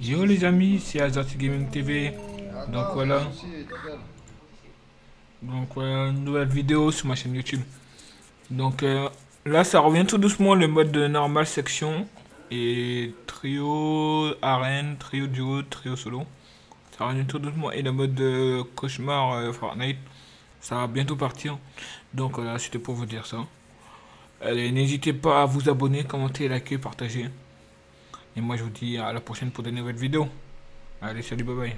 Yo les amis, c'est Azati Gaming TV. Donc voilà. Donc voilà, une nouvelle vidéo sur ma chaîne YouTube. Donc euh, là, ça revient tout doucement le mode de normal section et trio, arène, trio duo, trio solo. Ça revient tout doucement et le mode de cauchemar euh, Fortnite, ça va bientôt partir. Donc voilà, c'était pour vous dire ça. Allez, n'hésitez pas à vous abonner, commenter, liker, partager. Et moi, je vous dis à la prochaine pour de nouvelles vidéos. Allez, salut, bye bye.